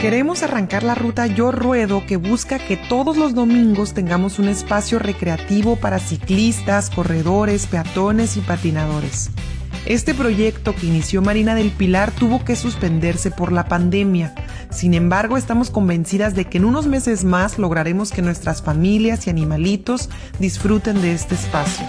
Queremos arrancar la ruta Yo Ruedo que busca que todos los domingos tengamos un espacio recreativo para ciclistas, corredores, peatones y patinadores. Este proyecto que inició Marina del Pilar tuvo que suspenderse por la pandemia. Sin embargo, estamos convencidas de que en unos meses más lograremos que nuestras familias y animalitos disfruten de este espacio.